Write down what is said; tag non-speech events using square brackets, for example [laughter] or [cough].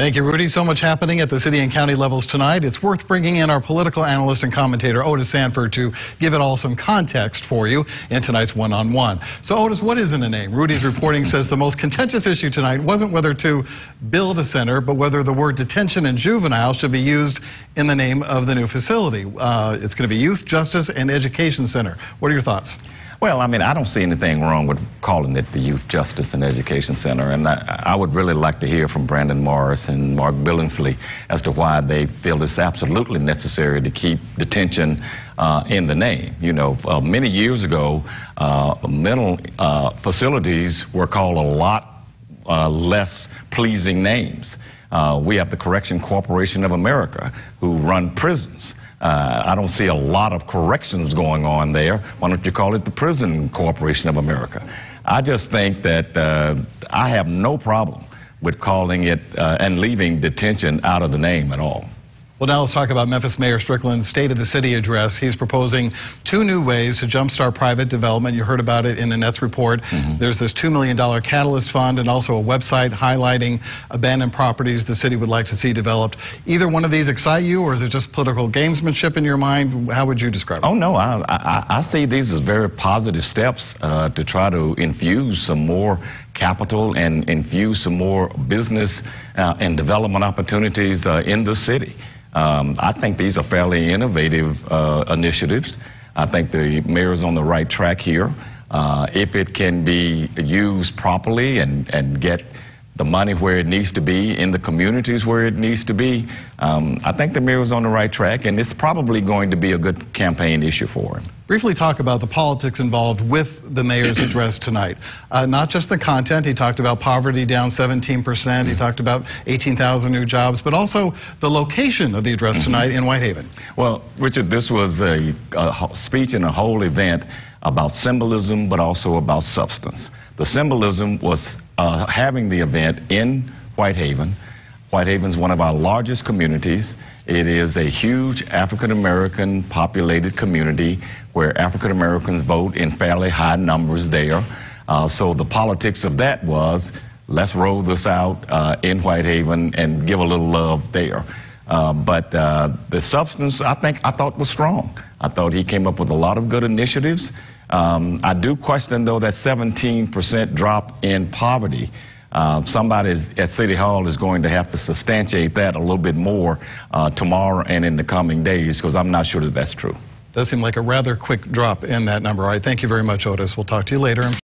Thank you, Rudy. So much happening at the city and county levels tonight. It's worth bringing in our political analyst and commentator, Otis Sanford, to give it all some context for you in tonight's one-on-one. So, Otis, what is in a name? Rudy's reporting says the most contentious issue tonight wasn't whether to build a center, but whether the word detention and juvenile should be used in the name of the new facility. Uh, it's going to be Youth Justice and Education Center. What are your thoughts? Well, I mean, I don't see anything wrong with calling it the Youth Justice and Education Center, and I, I, would really like to hear from Brandon Morris and Mark Billingsley as to why they feel it's absolutely necessary to keep detention uh, in the name. You know, uh, many years ago, uh, mental uh, facilities were called a lot uh, less pleasing names. Uh, we have the Correction Corporation of America, who run prisons. Uh, I don't see a lot of corrections going on there. Why don't you call it the Prison Corporation of America? I just think that uh, I have no problem with calling it uh, and leaving detention out of the name at all. Well, now let's talk about Memphis Mayor Strickland's State of the City address. He's proposing two new ways to jumpstart private development. You heard about it in Annette's report. Mm -hmm. There's this $2 million Catalyst Fund and also a website highlighting abandoned properties the city would like to see developed. Either one of these excite you, or is it just political gamesmanship in your mind? How would you describe it? Oh, no. I, I, I see these as very positive steps uh, to try to infuse some more capital and infuse some more business uh, and development opportunities uh, in the city. Um, I think these are fairly innovative uh, initiatives. I think the mayor is on the right track here. Uh, if it can be used properly and, and get the money where it needs to be in the communities where it needs to be, um, I think the mayor is on the right track, and it's probably going to be a good campaign issue for him. Briefly talk about the politics involved with the mayor's [clears throat] address tonight. Uh, not just the content, he talked about poverty down 17%, percent he talked about 18,000 new jobs, but also the location of the address mm-hmm. tonight in Whitehaven. Well, Richard, this was a, a speech and a whole event about symbolism, but also about substance. The symbolism was uh, having the event in Whitehaven. Whitehaven is one of our largest communities. It is a huge African American populated community where African Americans vote in fairly high numbers there. Uh, so the politics of that was let's roll this out uh, in Whitehaven and give a little love there. Uh, but uh, the substance, I think, I thought was strong. I thought he came up with a lot of good initiatives. Um, I do question, though, that 17% drop in poverty. Uh, somebody at City Hall is going to have to substantiate that a little bit more uh, tomorrow and in the coming days because I'm not sure that that's true. Does seem like a rather quick drop in that number. All right, thank you very much, Otis. We'll talk to you later.